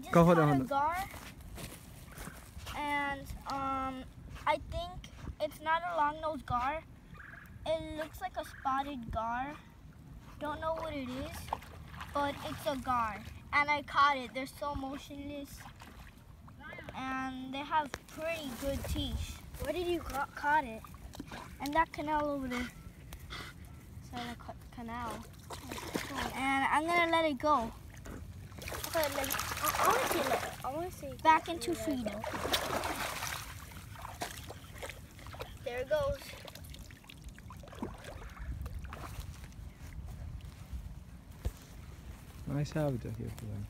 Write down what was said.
just Go, hold caught on, a hold gar, and um, I think it's not a long-nosed gar. It looks like a spotted gar. Don't know what it is, but it's a gar, and I caught it. They're so motionless, and they have pretty good teeth. Where did you ca- caught it? And that canal over there. So the ca- canal. And I'm gonna let it go Okay, let I, I back into Let freedom. There it goes. Nice habitat here for them.